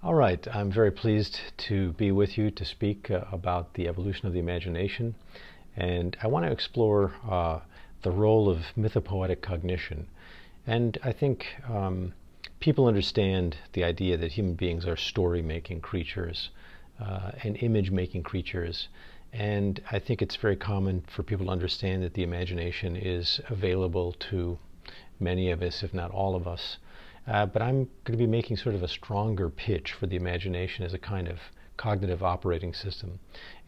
All right, I'm very pleased to be with you to speak uh, about the evolution of the imagination. And I want to explore uh, the role of mythopoetic cognition. And I think um, people understand the idea that human beings are story making creatures uh, and image making creatures. And I think it's very common for people to understand that the imagination is available to many of us, if not all of us. Uh, but I'm going to be making sort of a stronger pitch for the imagination as a kind of cognitive operating system,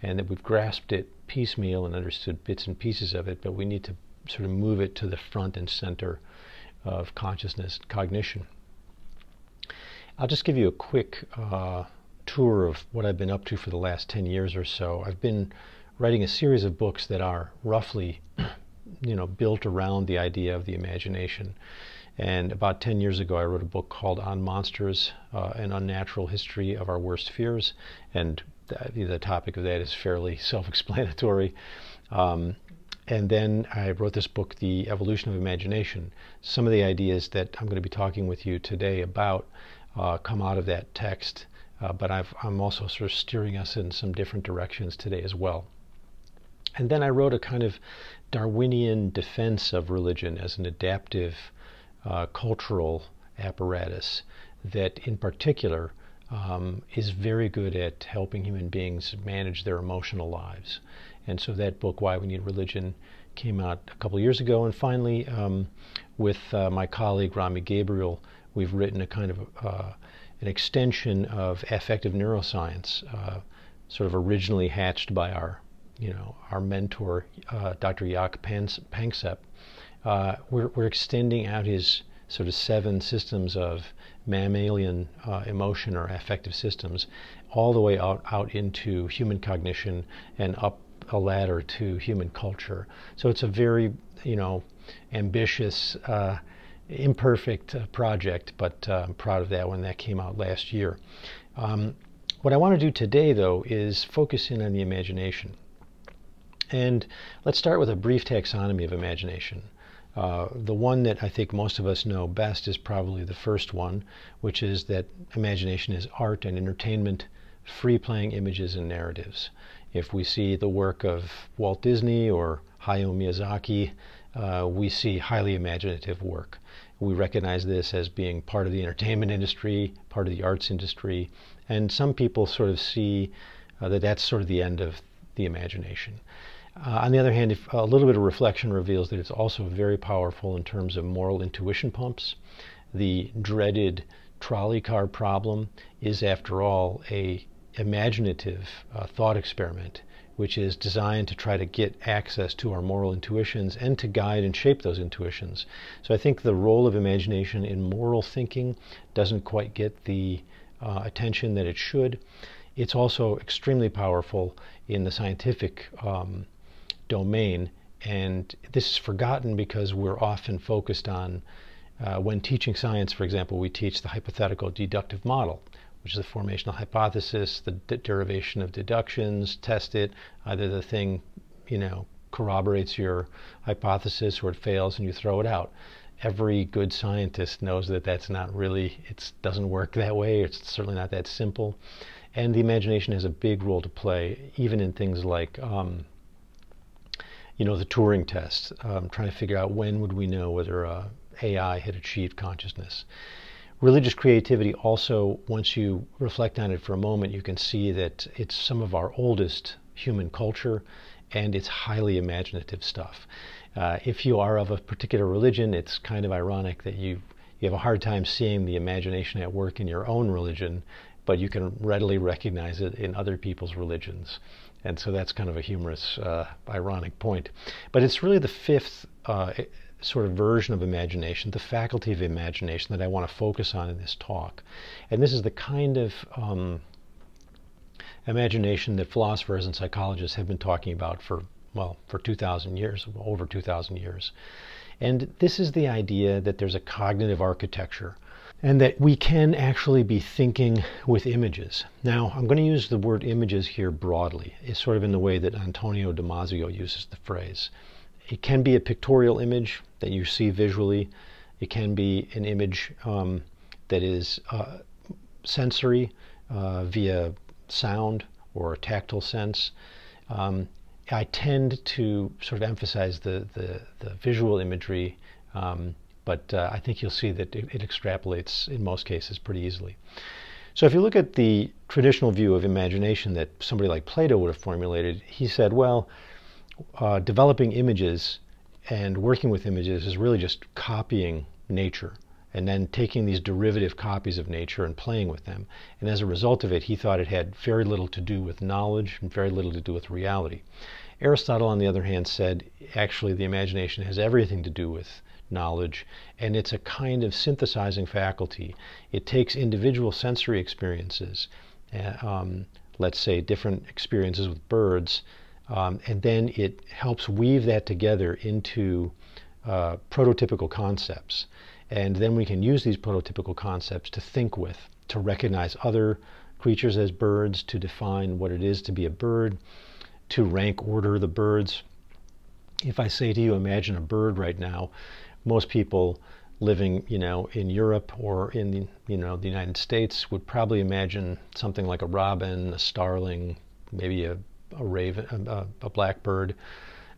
and that we've grasped it piecemeal and understood bits and pieces of it, but we need to sort of move it to the front and center of consciousness cognition. I'll just give you a quick uh, tour of what I've been up to for the last 10 years or so. I've been writing a series of books that are roughly, you know, built around the idea of the imagination. And about 10 years ago, I wrote a book called On Monsters, uh, An Unnatural History of Our Worst Fears. And the, the topic of that is fairly self explanatory. Um, and then I wrote this book, The Evolution of Imagination. Some of the ideas that I'm going to be talking with you today about uh, come out of that text, uh, but i am also sort of steering us in some different directions today as well. And then I wrote a kind of Darwinian defense of religion as an adaptive uh, cultural apparatus that, in particular, um, is very good at helping human beings manage their emotional lives. And so that book, Why We Need Religion, came out a couple years ago. And finally, um, with uh, my colleague Rami Gabriel, we've written a kind of uh, an extension of affective neuroscience, uh, sort of originally hatched by our, you know, our mentor, uh, Dr. Jaak Panksepp, uh, we're, we're extending out his sort of seven systems of mammalian uh, emotion or affective systems all the way out, out into human cognition and up a ladder to human culture. So it's a very, you know, ambitious, uh, imperfect uh, project, but uh, I'm proud of that when that came out last year. Um, what I want to do today, though, is focus in on the imagination. And let's start with a brief taxonomy of imagination. Uh, the one that I think most of us know best is probably the first one, which is that imagination is art and entertainment, free playing images and narratives. If we see the work of Walt Disney or Hayao Miyazaki, uh, we see highly imaginative work. We recognize this as being part of the entertainment industry, part of the arts industry, and some people sort of see uh, that that's sort of the end of the imagination. Uh, on the other hand, if a little bit of reflection reveals that it's also very powerful in terms of moral intuition pumps. The dreaded trolley car problem is, after all, a imaginative uh, thought experiment which is designed to try to get access to our moral intuitions and to guide and shape those intuitions. So I think the role of imagination in moral thinking doesn't quite get the uh, attention that it should. It's also extremely powerful in the scientific um, domain. And this is forgotten because we're often focused on, uh, when teaching science, for example, we teach the hypothetical deductive model, which is the formational hypothesis, the derivation of deductions, test it, either the thing, you know, corroborates your hypothesis or it fails and you throw it out. Every good scientist knows that that's not really, it doesn't work that way. It's certainly not that simple. And the imagination has a big role to play, even in things like um, you know, the Turing test, um, trying to figure out when would we know whether uh, AI had achieved consciousness. Religious creativity also, once you reflect on it for a moment, you can see that it's some of our oldest human culture and it's highly imaginative stuff. Uh, if you are of a particular religion, it's kind of ironic that you, you have a hard time seeing the imagination at work in your own religion, but you can readily recognize it in other people's religions. And so that's kind of a humorous, uh, ironic point. But it's really the fifth uh, sort of version of imagination, the faculty of imagination that I want to focus on in this talk. And this is the kind of um, imagination that philosophers and psychologists have been talking about for, well, for 2,000 years, over 2,000 years. And this is the idea that there's a cognitive architecture and that we can actually be thinking with images. Now, I'm going to use the word images here broadly. It's sort of in the way that Antonio Damasio uses the phrase. It can be a pictorial image that you see visually. It can be an image um, that is uh, sensory uh, via sound or tactile sense. Um, I tend to sort of emphasize the, the, the visual imagery, um, but uh, I think you'll see that it, it, extrapolates in most cases pretty easily. So if you look at the traditional view of imagination that somebody like Plato would have formulated, he said, well, uh, developing images and working with images is really just copying nature and then taking these derivative copies of nature and playing with them. And as a result of it, he thought it had very little to do with knowledge and very little to do with reality. Aristotle, on the other hand, said actually the imagination has everything to do with knowledge, and it's a kind of synthesizing faculty. It takes individual sensory experiences, uh, um, let's say different experiences with birds, um, and then it helps weave that together into uh, prototypical concepts. And then we can use these prototypical concepts to think with, to recognize other creatures as birds, to define what it is to be a bird, to rank order the birds. If I say to you, imagine a bird right now, most people living, you know, in Europe or in the, you know, the United States would probably imagine something like a robin, a starling, maybe a, a raven, a, a blackbird.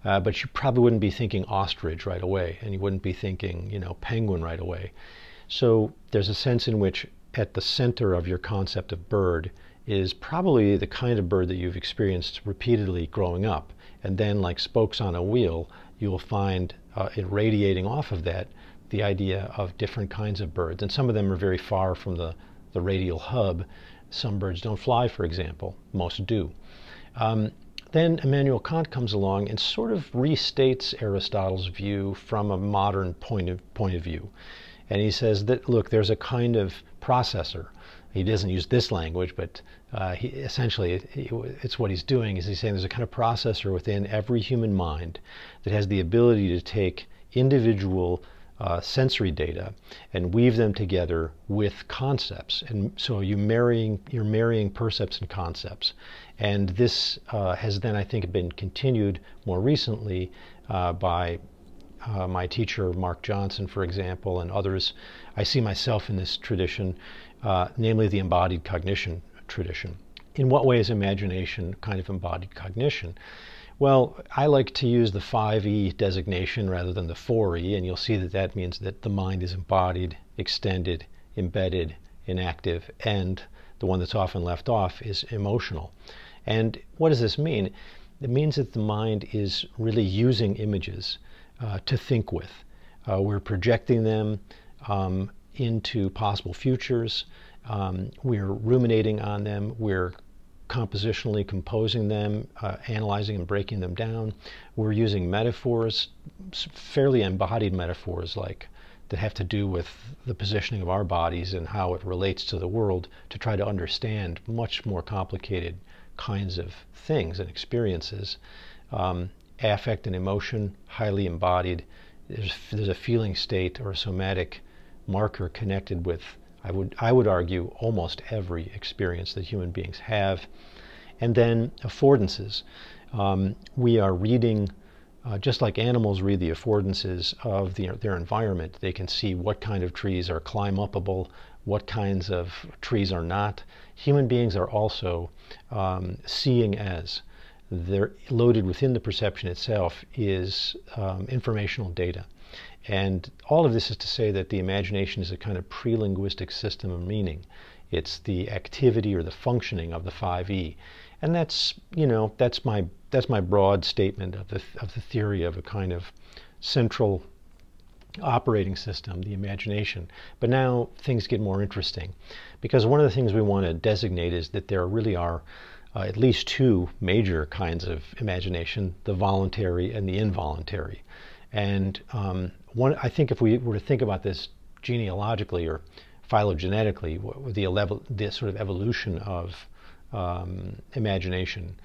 Uh, but you probably wouldn't be thinking ostrich right away, and you wouldn't be thinking, you know, penguin right away. So there's a sense in which at the center of your concept of bird is probably the kind of bird that you've experienced repeatedly growing up. And then, like spokes on a wheel, you will find uh, radiating off of that the idea of different kinds of birds. And some of them are very far from the, the radial hub. Some birds don't fly, for example, most do. Um, then Immanuel Kant comes along and sort of restates Aristotle's view from a modern point of, point of view. And he says that, look, there's a kind of processor he doesn't use this language, but uh, he, essentially it, it's what he's doing is he's saying there's a kind of processor within every human mind that has the ability to take individual uh, sensory data and weave them together with concepts. And so you're marrying, you're marrying percepts and concepts. And this uh, has then, I think, been continued more recently uh, by uh, my teacher, Mark Johnson, for example, and others. I see myself in this tradition uh, namely the embodied cognition tradition. In what way is imagination kind of embodied cognition? Well, I like to use the 5E designation rather than the 4E, and you'll see that that means that the mind is embodied, extended, embedded, enactive, and the one that's often left off is emotional. And what does this mean? It means that the mind is really using images uh, to think with. Uh, we're projecting them um, into possible futures. Um, we're ruminating on them. We're compositionally composing them, uh, analyzing and breaking them down. We're using metaphors, fairly embodied metaphors like that have to do with the positioning of our bodies and how it relates to the world to try to understand much more complicated kinds of things and experiences. Um, affect and emotion, highly embodied. There's, there's a feeling state or a somatic marker connected with, I would, I would argue, almost every experience that human beings have. And then affordances. Um, we are reading, uh, just like animals read the affordances of the, their environment, they can see what kind of trees are climb upable, what kinds of trees are not. Human beings are also um, seeing as. They're loaded within the perception itself is um, informational data. And all of this is to say that the imagination is a kind of pre-linguistic system of meaning. It's the activity or the functioning of the 5E. And that's, you know, that's my, that's my broad statement of the, of the theory of a kind of central operating system, the imagination. But now things get more interesting because one of the things we want to designate is that there really are uh, at least two major kinds of imagination, the voluntary and the involuntary. And um, one, I think if we were to think about this genealogically or phylogenetically, the, the sort of evolution of um, imagination,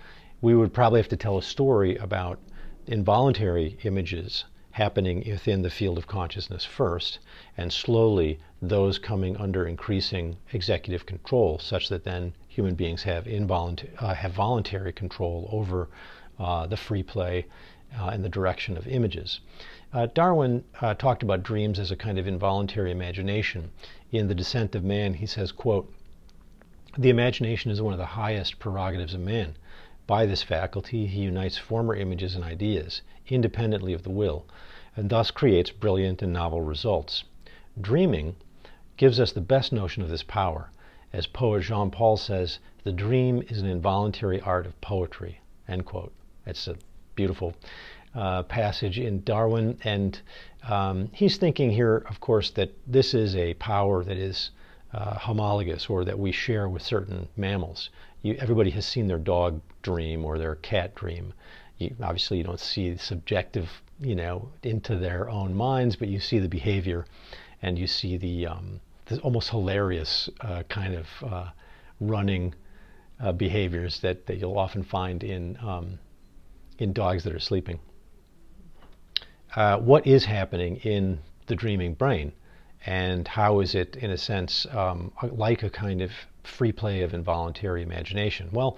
we would probably have to tell a story about involuntary images happening within the field of consciousness first, and slowly those coming under increasing executive control, such that then human beings have involuntary, uh, have voluntary control over uh, the free play uh, in the direction of images. Uh, Darwin uh, talked about dreams as a kind of involuntary imagination. In The Descent of Man, he says, quote, The imagination is one of the highest prerogatives of man. By this faculty, he unites former images and ideas, independently of the will, and thus creates brilliant and novel results. Dreaming gives us the best notion of this power. As poet Jean Paul says, the dream is an involuntary art of poetry. End quote. It's a beautiful uh, passage in Darwin, and um, he's thinking here, of course, that this is a power that is uh, homologous or that we share with certain mammals. You, everybody has seen their dog dream or their cat dream. You, obviously, you don't see the subjective, you know, into their own minds, but you see the behavior, and you see the, um, the almost hilarious uh, kind of uh, running uh, behaviors that, that you'll often find in um, in dogs that are sleeping. Uh, what is happening in the dreaming brain, and how is it, in a sense, um, like a kind of free play of involuntary imagination? Well,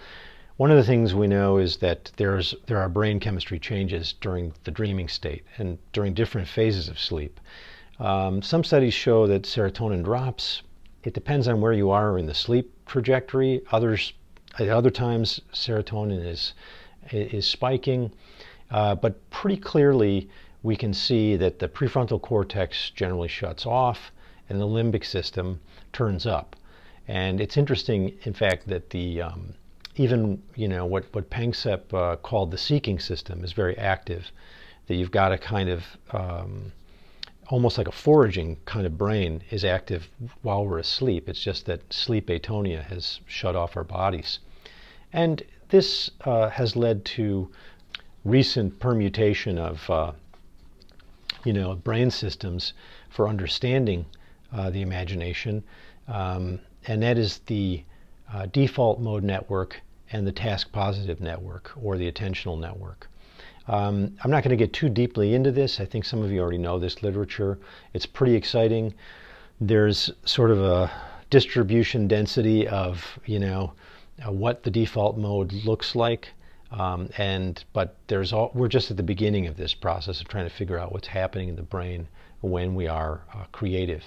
one of the things we know is that there's there are brain chemistry changes during the dreaming state and during different phases of sleep. Um, some studies show that serotonin drops. It depends on where you are in the sleep trajectory. Others, at other times, serotonin is is spiking, uh, but pretty clearly we can see that the prefrontal cortex generally shuts off and the limbic system turns up. And it's interesting, in fact, that the um, even you know what what Panksepp uh, called the seeking system is very active. That you've got a kind of um, almost like a foraging kind of brain is active while we're asleep. It's just that sleep atonia has shut off our bodies. And this uh, has led to recent permutation of, uh, you know, brain systems for understanding uh, the imagination, um, and that is the uh, default mode network and the task positive network or the attentional network. Um, I'm not going to get too deeply into this. I think some of you already know this literature. It's pretty exciting. There's sort of a distribution density of, you know, uh, what the default mode looks like. Um, and but there's all we're just at the beginning of this process of trying to figure out what's happening in the brain when we are uh, creative.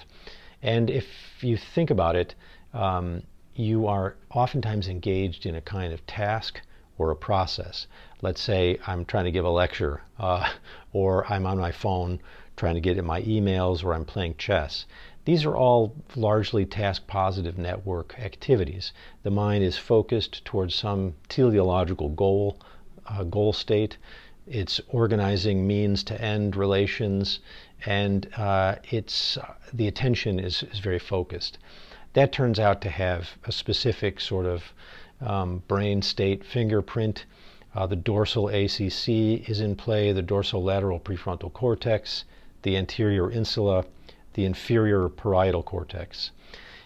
And if you think about it, um, you are oftentimes engaged in a kind of task or a process. Let's say I'm trying to give a lecture, uh, or I'm on my phone trying to get in my emails, or I'm playing chess. These are all largely task positive network activities. The mind is focused towards some teleological goal, uh, goal state. It's organizing means to end relations, and uh, it's uh, the attention is, is very focused. That turns out to have a specific sort of um, brain state fingerprint. Uh, the dorsal ACC is in play, the dorsolateral prefrontal cortex, the anterior insula, the inferior parietal cortex.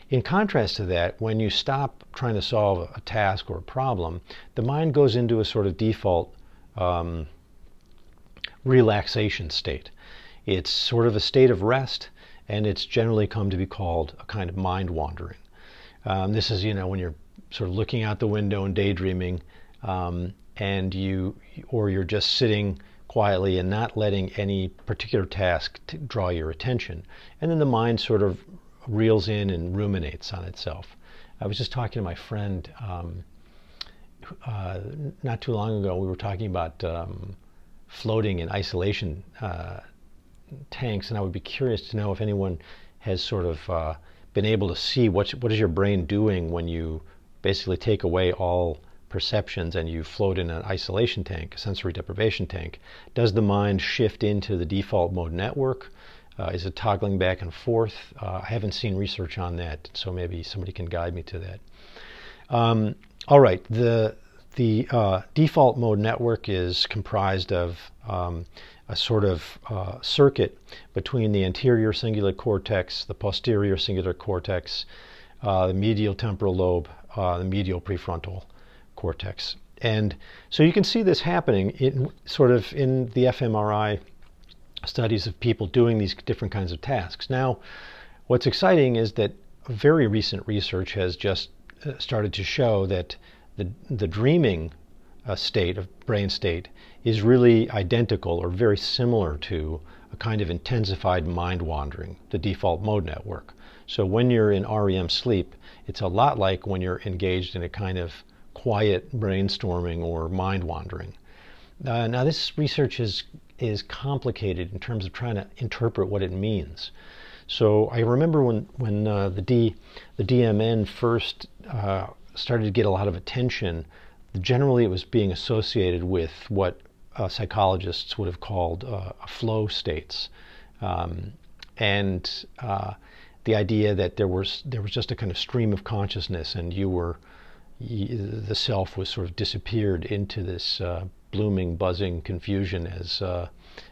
In contrast to that, when you stop trying to solve a task or a problem, the mind goes into a sort of default um, relaxation state. It's sort of a state of rest, and it's generally come to be called a kind of mind wandering. Um, this is, you know, when you're sort of looking out the window and daydreaming, um, and you, or you're just sitting quietly and not letting any particular task draw your attention. And then the mind sort of reels in and ruminates on itself. I was just talking to my friend um, uh, not too long ago. We were talking about um, floating in isolation uh, tanks, and I would be curious to know if anyone has sort of uh, been able to see what what is your brain doing when you basically take away all perceptions and you float in an isolation tank, a sensory deprivation tank, does the mind shift into the default mode network? Uh, is it toggling back and forth? Uh, I haven't seen research on that, so maybe somebody can guide me to that. Um, all right, the the uh, default mode network is comprised of um, a sort of uh, circuit between the anterior cingulate cortex, the posterior cingulate cortex, uh, the medial temporal lobe, uh, the medial prefrontal cortex. And so you can see this happening in sort of in the fMRI studies of people doing these different kinds of tasks. Now, what's exciting is that very recent research has just uh, started to show that the, the dreaming uh, state of brain state is really identical or very similar to a kind of intensified mind wandering, the default mode network. So when you're in REM sleep, it's a lot like when you're engaged in a kind of quiet brainstorming or mind wandering. Uh, now, this research is is complicated in terms of trying to interpret what it means. So I remember when when uh, the D the DMN first uh, started to get a lot of attention. Generally, it was being associated with what uh, psychologists would have called uh, flow states, um, and uh, the idea that there was there was just a kind of stream of consciousness, and you were the self was sort of disappeared into this uh, blooming, buzzing confusion, as uh,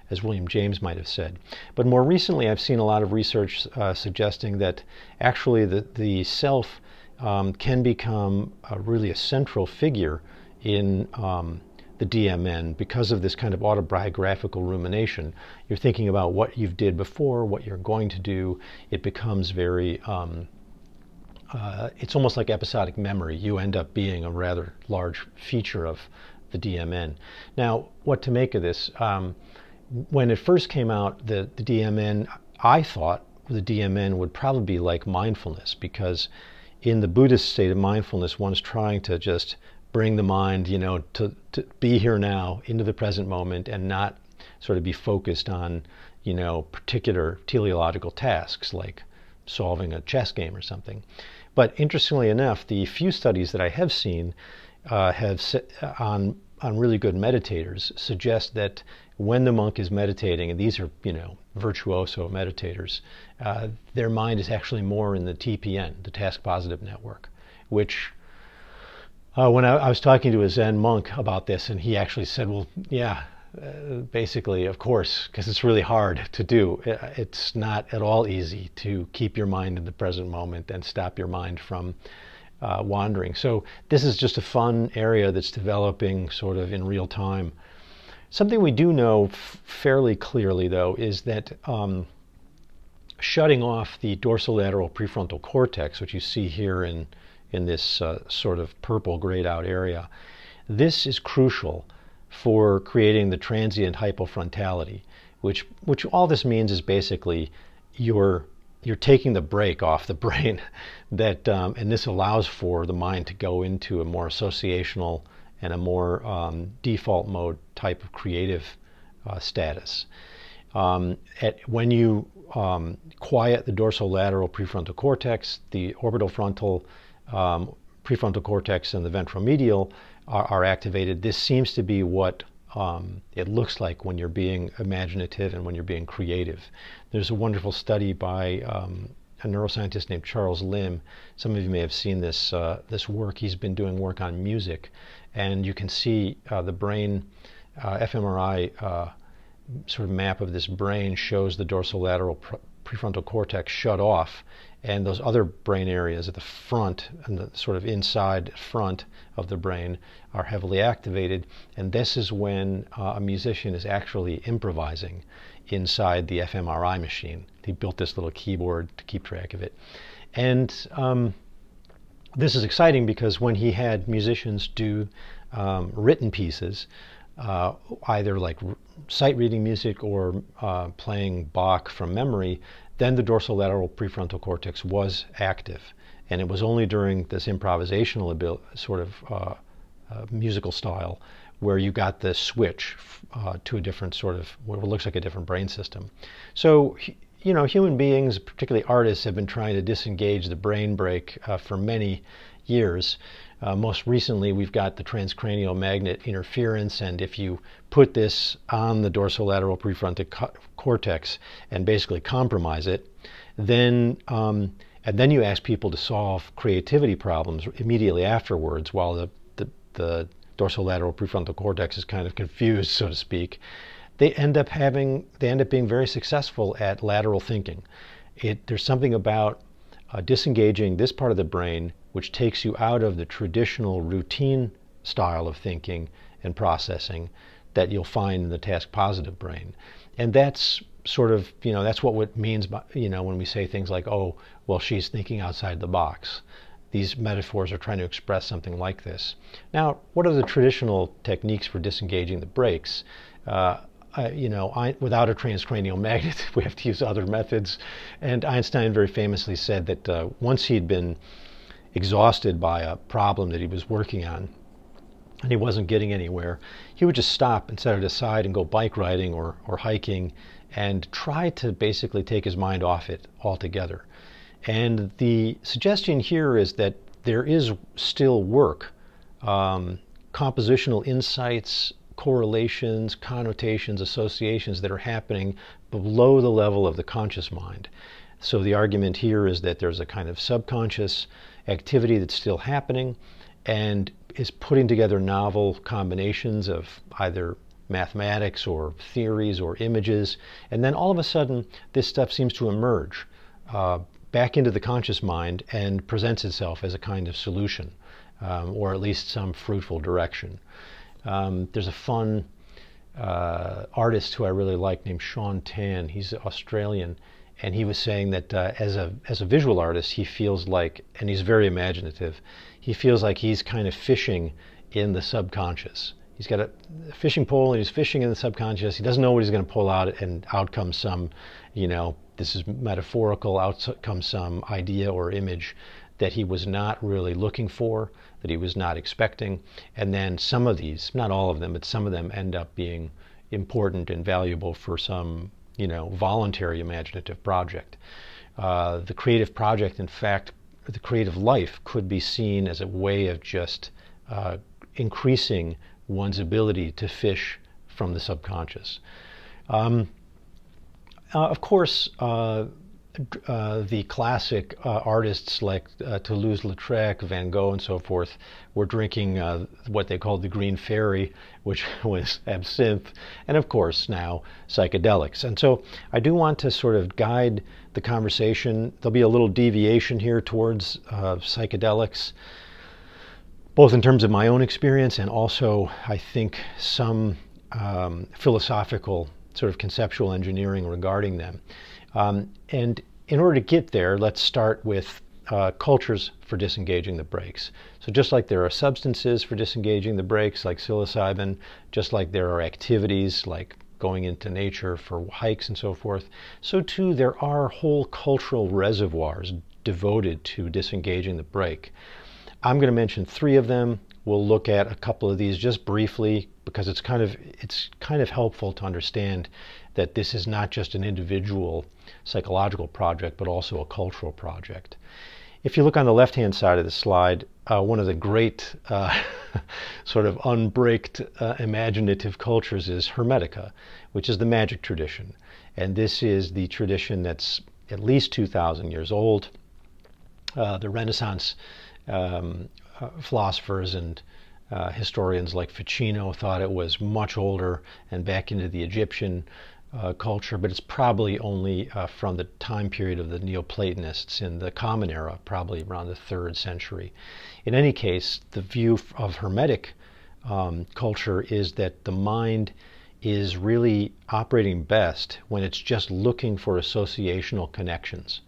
as William James might have said. But more recently, I've seen a lot of research uh, suggesting that actually the the self um, can become really a central figure in um, the DMN because of this kind of autobiographical rumination. You're thinking about what you've did before, what you're going to do. It becomes very um, uh, it's almost like episodic memory. You end up being a rather large feature of the DMN. Now, what to make of this? Um, when it first came out, the, the DMN, I thought the DMN would probably be like mindfulness because in the Buddhist state of mindfulness, one's trying to just bring the mind, you know, to, to be here now into the present moment and not sort of be focused on, you know, particular teleological tasks like solving a chess game or something. But interestingly enough, the few studies that I have seen uh, have on on really good meditators suggest that when the monk is meditating, and these are you know virtuoso meditators, uh, their mind is actually more in the TPN, the task positive network, which uh, when I, I, was talking to a Zen monk about this, and he actually said, "Well, yeah, basically, of course, because it's really hard to do. It's not at all easy to keep your mind in the present moment and stop your mind from uh, wandering. So this is just a fun area that's developing sort of in real time. Something we do know fairly clearly, though, is that um, shutting off the dorsolateral prefrontal cortex, which you see here in in this uh, sort of purple grayed out area, this is crucial for creating the transient hypofrontality, which which all this means is basically you're you're taking the brake off the brain that um, and this allows for the mind to go into a more associational and a more um, default mode type of creative uh, status. Um, at, when you um, quiet the dorsolateral prefrontal cortex, the orbital frontal um, prefrontal cortex and the ventromedial are, are activated, this seems to be what um, it looks like when you're being imaginative and when you're being creative. There's a wonderful study by um, a neuroscientist named Charles Limb. Some of you may have seen this uh, this work. He's been doing work on music, and you can see uh, the brain uh, fMRI uh, sort of map of this brain shows the dorsolateral prefrontal cortex shut off, and those other brain areas at the front and the sort of inside front of the brain are heavily activated. And this is when uh, a musician is actually improvising inside the fMRI machine. He built this little keyboard to keep track of it. And um, this is exciting because when he had musicians do um, written pieces, uh, either like sight reading music or uh, playing Bach from memory, then the dorsolateral prefrontal cortex was active. And it was only during this improvisational abil- sort of uh, uh, musical style where you got the switch uh, to a different sort of what looks like a different brain system. So, you know, human beings, particularly artists, have been trying to disengage the brain brake uh, for many years. Uh, most recently, we've got the transcranial magnet interference, and if you put this on the dorsolateral prefrontal co- cortex and basically compromise it, then um, and then you ask people to solve creativity problems immediately afterwards, while the, the, the dorsolateral prefrontal cortex is kind of confused, so to speak. They end up having they end up being very successful at lateral thinking. It, there's something about uh, disengaging this part of the brain which takes you out of the traditional routine style of thinking and processing that you'll find in the task positive brain. And that's sort of, you know, that's what it means by, you know, when we say things like, oh, well, she's thinking outside the box. These metaphors are trying to express something like this. Now, what are the traditional techniques for disengaging the brakes? Uh, uh, you know, I, without a transcranial magnet, we have to use other methods. And Einstein very famously said that uh, once he'd been exhausted by a problem that he was working on, and he wasn't getting anywhere, he would just stop and set it aside and go bike riding or, or hiking and try to basically take his mind off it altogether. And the suggestion here is that there is still work, um, compositional insights, correlations, connotations, associations that are happening below the level of the conscious mind. So the argument here is that there's a kind of subconscious activity that's still happening and is putting together novel combinations of either mathematics or theories or images. And then all of a sudden, this stuff seems to emerge uh, back into the conscious mind and presents itself as a kind of solution, um, or at least some fruitful direction. Um, there's a fun uh, artist who I really like named Shaun Tan. He's Australian, and he was saying that uh, as a as a visual artist, he feels like, and he's very imaginative. He feels like he's kind of fishing in the subconscious. He's got a fishing pole and he's fishing in the subconscious. He doesn't know what he's going to pull out, and out comes some, you know, this is metaphorical. Out comes some idea or image that he was not really looking for, that he was not expecting, and then some of these, not all of them, but some of them end up being important and valuable for some you know, voluntary imaginative project. Uh, the creative project, in fact, the creative life could be seen as a way of just uh, increasing one's ability to fish from the subconscious. Um, uh, of course, uh, the classic uh, artists like uh, Toulouse-Lautrec, Van Gogh, and so forth were drinking uh, what they called the Green Fairy, which was absinthe, and of course now psychedelics. And so I do want to sort of guide the conversation. There'll be a little deviation here towards uh, psychedelics, both in terms of my own experience and also, I think, some um, philosophical sort of conceptual engineering regarding them. Um, and in order to get there, let's start with uh, cultures for disengaging the brakes. So just like there are substances for disengaging the brakes, like psilocybin, just like there are activities like going into nature for hikes and so forth, so too there are whole cultural reservoirs devoted to disengaging the brake. I'm going to mention three of them. We'll look at a couple of these just briefly because it's kind of it's kind of helpful to understand that this is not just an individual psychological project, but also a cultural project. If you look on the left-hand side of the slide, uh, one of the great uh, sort of unbraked uh, imaginative cultures is Hermetica, which is the magic tradition. And this is the tradition that's at least 2,000 years old. Uh, the Renaissance um, uh, philosophers and uh, historians like Ficino thought it was much older and back into the Egyptian uh, culture, but it's probably only uh, from the time period of the Neoplatonists in the Common Era, probably around the third century. In any case, the view of Hermetic um, culture is that the mind is really operating best when it's just looking for associational connections.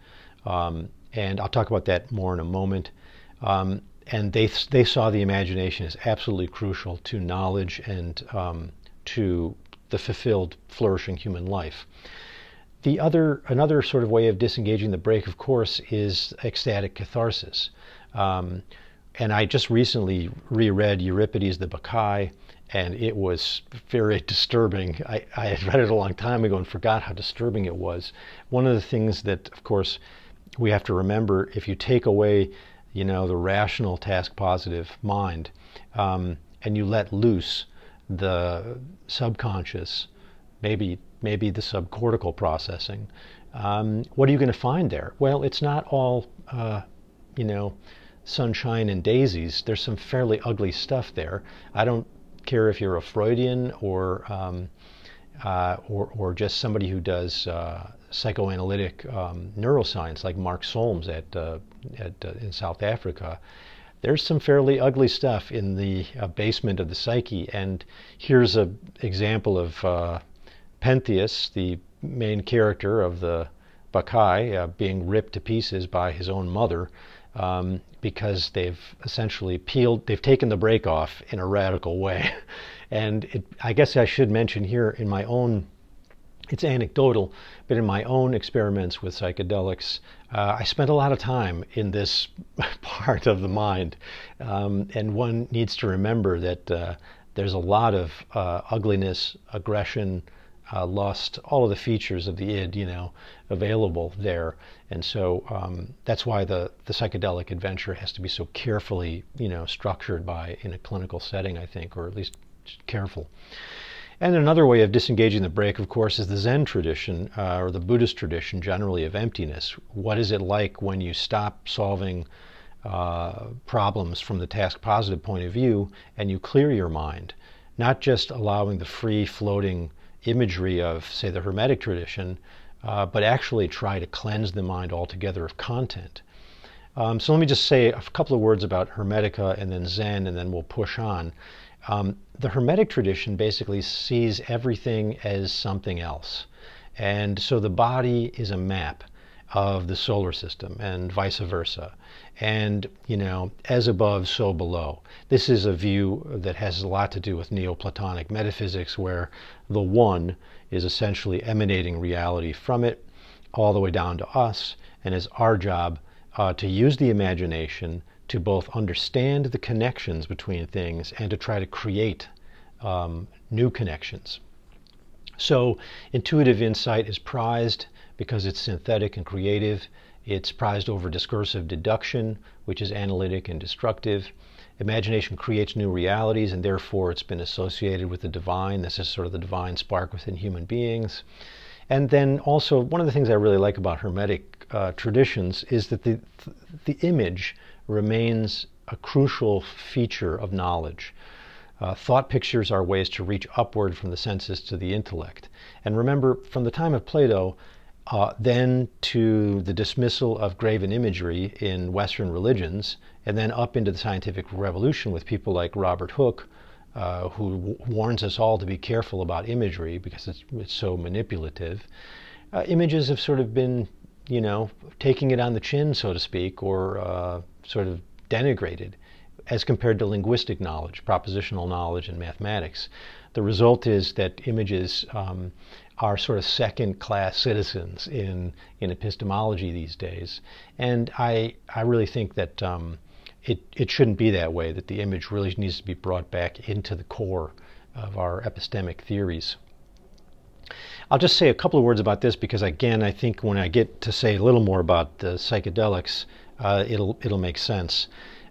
Um, and I'll talk about that more in a moment. Um, and they, they saw the imagination as absolutely crucial to knowledge and um, to the fulfilled, flourishing human life. The other, another sort of way of disengaging the brake, of course, is ecstatic catharsis. Um, and I just recently reread Euripides the Bacchae, and it was very disturbing. I, I had read it a long time ago and forgot how disturbing it was. One of the things that, of course, we have to remember if you take away, you know, the rational task positive mind um, and you let loose the subconscious, maybe maybe the subcortical processing. Um, what are you going to find there? Well, it's not all uh, you know sunshine and daisies. There's some fairly ugly stuff there. I don't care if you're a Freudian or um, uh, or, or just somebody who does uh, psychoanalytic um, neuroscience, like Mark Solms at, uh, at uh, in South Africa there's some fairly ugly stuff in the uh, basement of the psyche. And here's an example of uh, Pentheus, the main character of the Bacchae, uh, being ripped to pieces by his own mother um, because they've essentially peeled, they've taken the brake off in a radical way. And it, I guess I should mention here in my own it's anecdotal, but in my own experiments with psychedelics, uh, I spent a lot of time in this part of the mind. Um, and one needs to remember that uh, there's a lot of uh, ugliness, aggression, uh, lust, all of the features of the id, you know, available there. And so um, that's why the, the psychedelic adventure has to be so carefully, you know, structured by in a clinical setting, I think, or at least careful. And another way of disengaging the brake, of course, is the Zen tradition uh, or the Buddhist tradition generally of emptiness. What is it like when you stop solving uh, problems from the task positive point of view and you clear your mind? Not just allowing the free floating imagery of, say, the Hermetic tradition, uh, but actually try to cleanse the mind altogether of content. Um, so let me just say a couple of words about Hermetica and then Zen, and then we'll push on. Um, the Hermetic tradition basically sees everything as something else. And so the body is a map of the solar system and vice versa. And, you know, as above, so below. This is a view that has a lot to do with Neoplatonic metaphysics, where the one is essentially emanating reality from it all the way down to us, and it's our job uh, to use the imagination to both understand the connections between things and to try to create um, new connections. So, intuitive insight is prized because it's synthetic and creative. It's prized over discursive deduction, which is analytic and destructive. Imagination creates new realities, and therefore it's been associated with the divine. This is sort of the divine spark within human beings. And then also, one of the things I really like about Hermetic uh, traditions is that the, the image remains a crucial feature of knowledge. Uh, thought pictures are ways to reach upward from the senses to the intellect. And remember, from the time of Plato, uh, then to the dismissal of graven imagery in Western religions, and then up into the scientific revolution with people like Robert Hooke, uh, who warns us all to be careful about imagery because it's, it's so manipulative. Uh, images have sort of been, you know, taking it on the chin, so to speak, or uh, sort of denigrated as compared to linguistic knowledge, propositional knowledge, and mathematics. The result is that images um, are sort of second class citizens in, in epistemology these days. And I, I really think that um, it, it shouldn't be that way, that the image really needs to be brought back into the core of our epistemic theories. I'll just say a couple of words about this because, again, I think when I get to say a little more about the psychedelics, uh, it'll it'll make sense.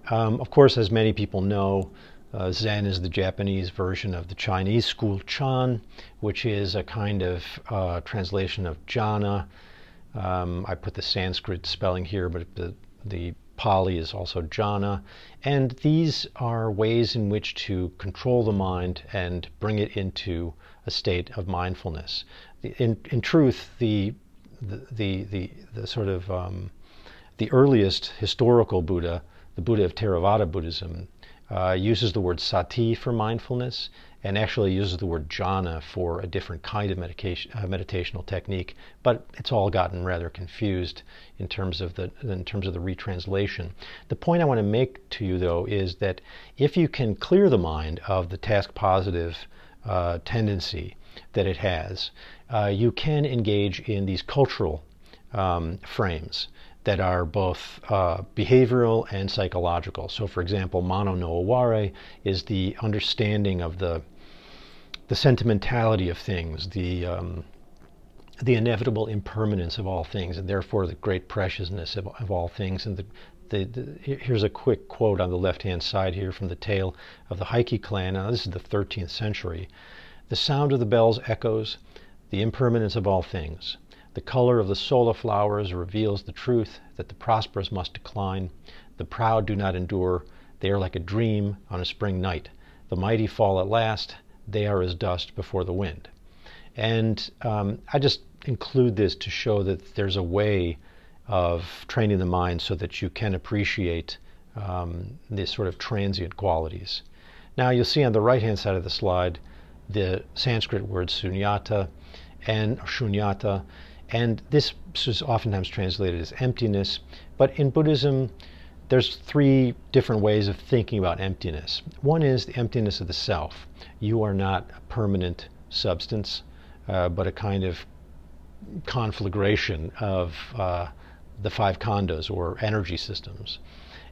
Um, of course, as many people know, uh, Zen is the Japanese version of the Chinese school Chan, which is a kind of uh, translation of jhana. Um, I put the Sanskrit spelling here, but the, the Pali is also jhana. And these are ways in which to control the mind and bring it into a state of mindfulness. In, in truth, the, the, the, the, the sort of um, the earliest historical Buddha, the Buddha of Theravada Buddhism, uh, uses the word sati for mindfulness and actually uses the word jhana for a different kind of medication, uh, meditational technique. But it's all gotten rather confused in terms of the in terms of the retranslation. The point I want to make to you though is that if you can clear the mind of the task positive uh, tendency that it has, uh, you can engage in these cultural um, frames that are both uh, behavioral and psychological. So, for example, mono no aware is the understanding of the the sentimentality of things, the um, the inevitable impermanence of all things, and therefore the great preciousness of, of all things. And the, the, the, here's a quick quote on the left-hand side here from the tale of the Heike clan. Now, this is the 13th century. The sound of the bells echoes the impermanence of all things. The color of the sala flowers reveals the truth that the prosperous must decline. The proud do not endure. They are like a dream on a spring night. The mighty fall at last. They are as dust before the wind. And um, I just include this to show that there's a way of training the mind so that you can appreciate um, these sort of transient qualities. Now you'll see on the right hand side of the slide the Sanskrit word sunyata and shunyata and this is oftentimes translated as emptiness, but in Buddhism, there's three different ways of thinking about emptiness. One is the emptiness of the self. You are not a permanent substance, uh, but a kind of conflagration of uh, the five khandhas or energy systems.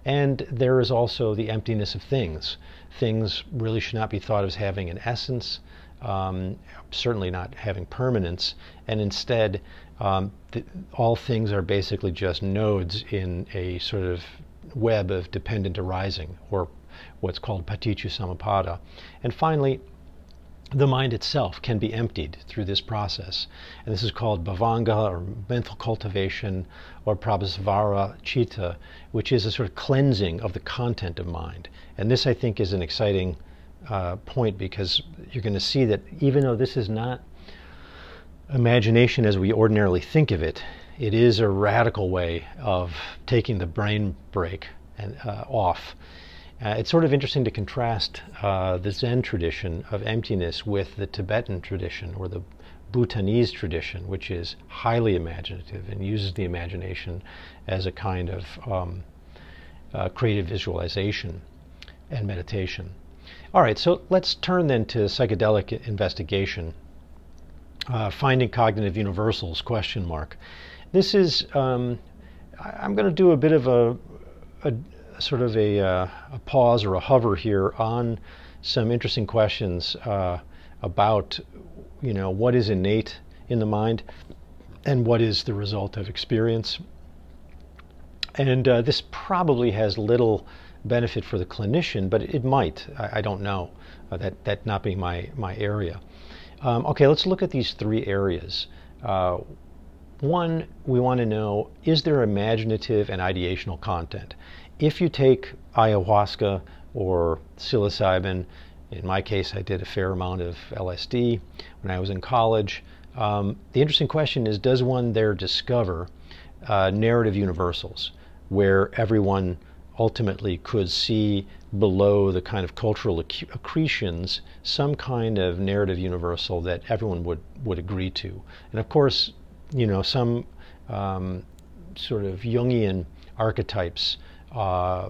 And there is also the emptiness of things. Things really should not be thought of as having an essence, um, certainly not having permanence, and instead, um, th- all things are basically just nodes in a sort of web of dependent arising, or what's called paticca samuppada. And finally, the mind itself can be emptied through this process. And this is called bhavana or mental cultivation or prabhasvara chitta, which is a sort of cleansing of the content of mind. And this, I think, is an exciting uh, point because you're going to see that even though this is not imagination as we ordinarily think of it, it is a radical way of taking the brain brake and, uh, off uh, it's sort of interesting to contrast uh, the Zen tradition of emptiness with the Tibetan tradition or the Bhutanese tradition, which is highly imaginative and uses the imagination as a kind of um, uh, creative visualization and meditation. All right, so let's turn then to psychedelic investigation. Uh, finding cognitive universals? Question mark. This is um, I, am going to do a bit of a, a, sort of a, uh, a, pause or a hover here on some interesting questions uh, about, you know, what is innate in the mind and what is the result of experience. And uh, this probably has little benefit for the clinician, but it might. I, I don't know. Uh, that that not being my my area. Um, okay, let's look at these three areas. Uh, one, we want to know is there imaginative and ideational content? if you take ayahuasca or psilocybin, in my case, I did a fair amount of LSD when I was in college. Um, the interesting question is does one there discover uh, narrative universals where everyone ultimately could see below the kind of cultural acc- accretions some kind of narrative universal that everyone would, would agree to? And of course, you know, some um, sort of Jungian archetypes uh,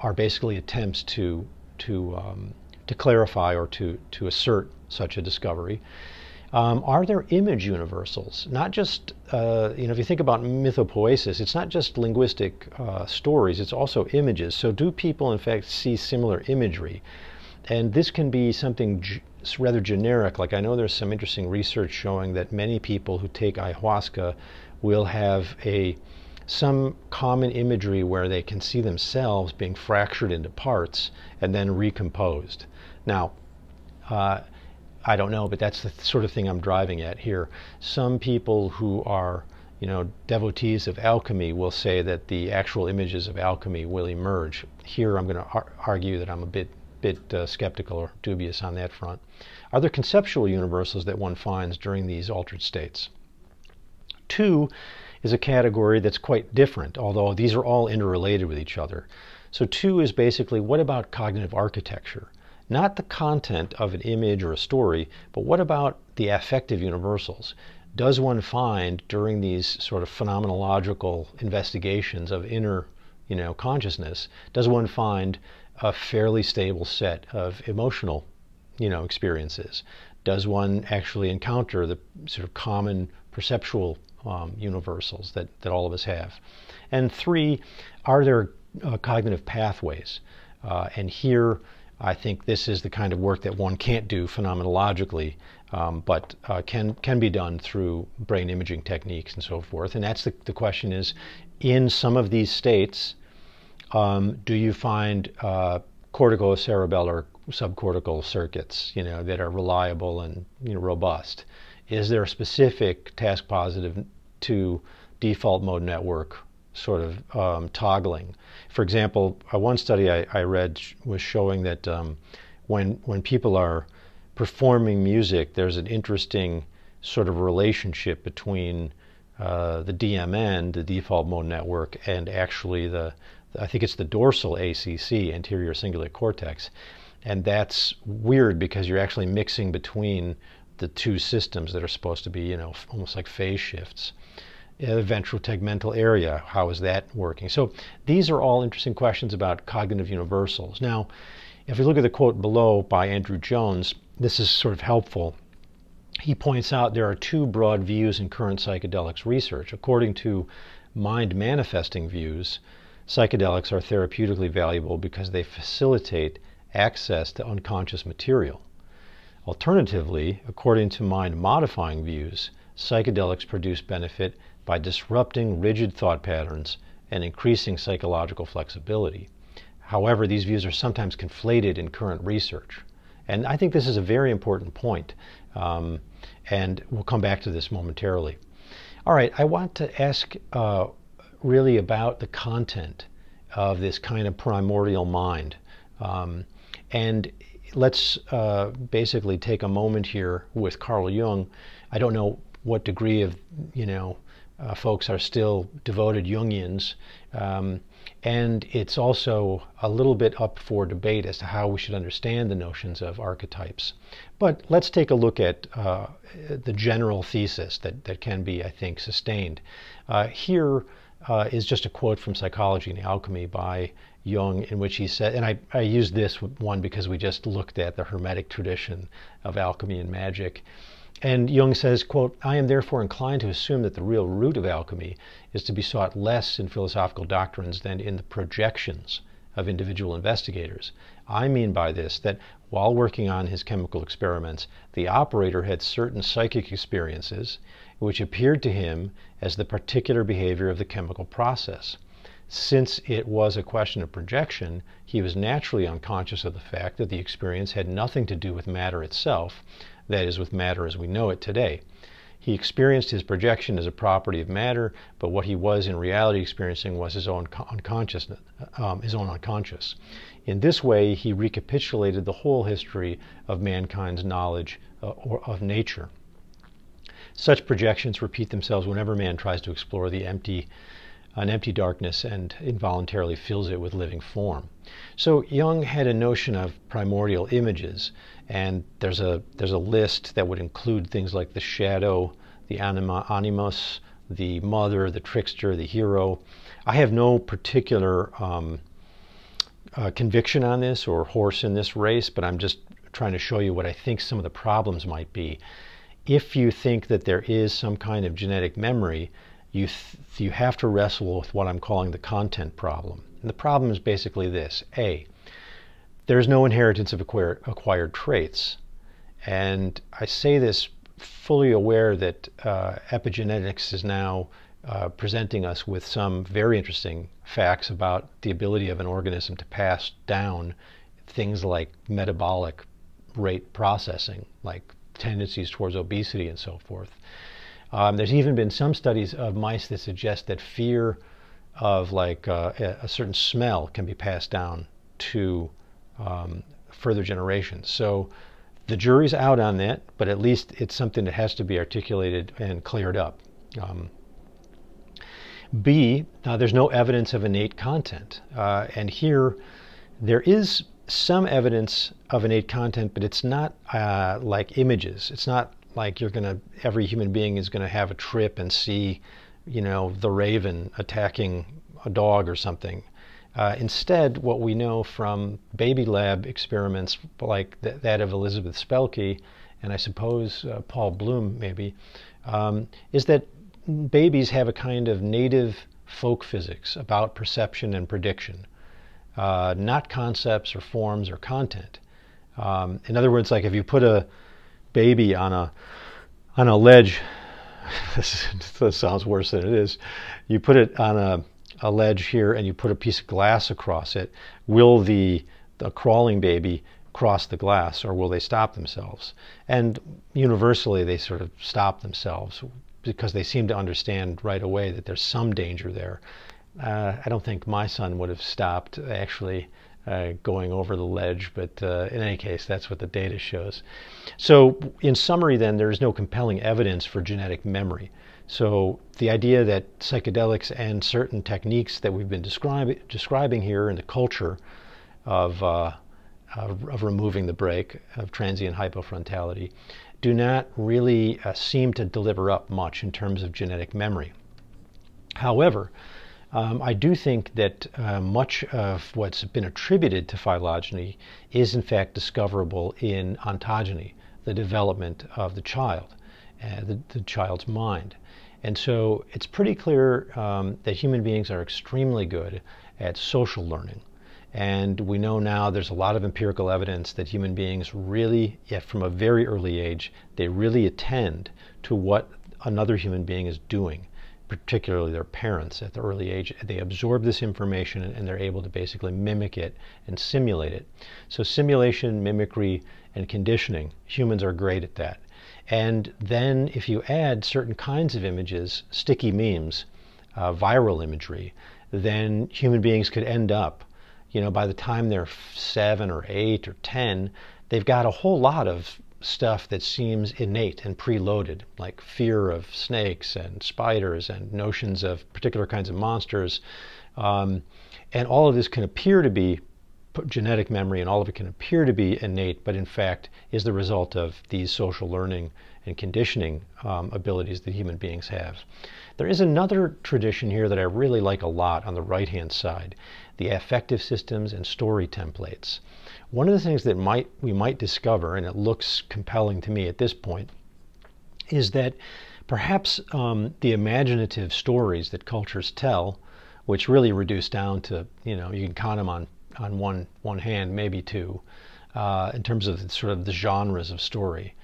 are basically attempts to to um, to clarify or to to assert such a discovery. Um, are there image universals? Not just, uh, you know, if you think about mythopoiesis, it's not just linguistic uh, stories, it's also images. So, do people, in fact, see similar imagery? And this can be something rather generic. Like, I know there's some interesting research showing that many people who take ayahuasca will have a some common imagery where they can see themselves being fractured into parts and then recomposed. Now, uh, I don't know, but that's the sort of thing I'm driving at here. Some people who are, you know, devotees of alchemy will say that the actual images of alchemy will emerge. Here, I'm going to ar- argue that I'm a bit bit uh, skeptical or dubious on that front. Are there conceptual universals that one finds during these altered states? Two, is a category that's quite different, although these are all interrelated with each other. So, two is basically what about cognitive architecture? Not the content of an image or a story, but what about the affective universals? Does one find during these sort of phenomenological investigations of inner you know, consciousness, does one find a fairly stable set of emotional you know, experiences? Does one actually encounter the sort of common perceptual um, universals that, that all of us have. And three, are there uh, cognitive pathways? Uh, and here, I think this is the kind of work that one can't do phenomenologically, um, but uh, can can be done through brain imaging techniques and so forth. And that's the, the question is, in some of these states, um, do you find uh, corticocerebellar subcortical circuits, you know, that are reliable and you know, robust? is there a specific task positive to default mode network sort of um, toggling? For example, uh, one study I, I, read was showing that um, when when people are performing music, there's an interesting sort of relationship between uh, the DMN, the default mode network, and actually the I think it's the dorsal ACC, anterior cingulate cortex, and that's weird because you're actually mixing between the two systems that are supposed to be, you know, almost like phase shifts. Uh, the ventral tegmental area. How is that working? So these are all interesting questions about cognitive universals. Now, if we look at the quote below by Andrew Jones, this is sort of helpful. He points out there are two broad views in current psychedelics research. According to mind manifesting views, psychedelics are therapeutically valuable because they facilitate access to unconscious material. Alternatively, according to mind modifying views, psychedelics produce benefit by disrupting rigid thought patterns and increasing psychological flexibility. However, these views are sometimes conflated in current research. And I think this is a very important point, um, and we'll come back to this momentarily. All right, I want to ask uh, really about the content of this kind of primordial mind. Um, and let's uh, basically take a moment here with Carl Jung. I don't know what degree of, you know, uh, folks are still devoted Jungians. Um, and it's also a little bit up for debate as to how we should understand the notions of archetypes. But let's take a look at uh, the general thesis that, that can be, I think, sustained. Uh, here uh, is just a quote from Psychology and Alchemy by Jung, in which he said, and I, I use this one because we just looked at the Hermetic tradition of alchemy and magic. And Jung says, quote, I am therefore inclined to assume that the real root of alchemy is to be sought less in philosophical doctrines than in the projections of individual investigators. I mean by this that while working on his chemical experiments, the operator had certain psychic experiences which appeared to him as the particular behavior of the chemical process. Since it was a question of projection, he was naturally unconscious of the fact that the experience had nothing to do with matter itself, that is, with matter as we know it today. He experienced his projection as a property of matter, but what he was in reality experiencing was his own unconsciousness, um, his own unconscious. In this way, he recapitulated the whole history of mankind's knowledge uh, or of nature. Such projections repeat themselves whenever man tries to explore the empty an empty darkness and involuntarily fills it with living form. So Jung had a notion of primordial images, and there's a there's a list that would include things like the shadow, the anima, animus, the mother, the trickster, the hero. I have no particular um, uh, conviction on this or horse in this race, but I'm just trying to show you what I think some of the problems might be. If you think that there is some kind of genetic memory, you, you have to wrestle with what I'm calling the content problem. And the problem is basically this A, there's no inheritance of acquired, acquired traits. And I say this fully aware that uh, epigenetics is now uh, presenting us with some very interesting facts about the ability of an organism to pass down things like metabolic rate processing, like tendencies towards obesity and so forth. Um, there's even been some studies of mice that suggest that fear of like uh, a certain smell can be passed down to um, further generations. So the jury's out on that, but at least it's something that has to be articulated and cleared up. Um, B, uh, there's no evidence of innate content. Uh, and here, there is some evidence of innate content, but it's not uh, like images. It's not like you're going to every human being is going to have a trip and see you know the raven attacking a dog or something. Uh, instead what we know from baby lab experiments like th- that of elizabeth spelke and i suppose uh, paul bloom maybe um, is that babies have a kind of native folk physics about perception and prediction uh, not concepts or forms or content. Um, in other words like if you put a baby on a on a ledge. this, sounds worse than it is. You put it on a, a ledge here, and you put a piece of glass across it. Will the the crawling baby cross the glass, or will they stop themselves? And universally, they sort of stop themselves because they seem to understand right away that there's some danger there. Uh, I don't think my son would have stopped actually uh, going over the ledge, but uh, in any case, that's what the data shows. So, in summary, then, there is no compelling evidence for genetic memory. So, the idea that psychedelics and certain techniques that we've been describe- describing here in the culture of, uh, of, of, removing the brake of transient hypofrontality, do not really uh, seem to deliver up much in terms of genetic memory. However, um, I do think that uh, much of what's been attributed to phylogeny is in fact discoverable in ontogeny, the development of the child, uh, the, the, child's mind. And so it's pretty clear um, that human beings are extremely good at social learning. And we know now there's a lot of empirical evidence that human beings really, yet from a very early age, they really attend to what another human being is doing particularly their parents at the early age, they absorb this information and they're able to basically mimic it and simulate it. So simulation, mimicry, and conditioning, humans are great at that. And then if you add certain kinds of images, sticky memes, uh, viral imagery, then human beings could end up, you know, by the time they're seven or eight or ten, they've got a whole lot of stuff that seems innate and preloaded, like fear of snakes and spiders and notions of particular kinds of monsters. Um, and all of this can appear to be genetic memory, and all of it can appear to be innate, but in fact is the result of these social learning and conditioning um, abilities that human beings have. There is another tradition here that I really like a lot on the right hand side the affective systems and story templates. One of the things that might we might discover, and it looks compelling to me at this point, is that perhaps um, the imaginative stories that cultures tell, which really reduce down to you know you can count them on on one one hand, maybe two, uh, in terms of sort of the genres of story.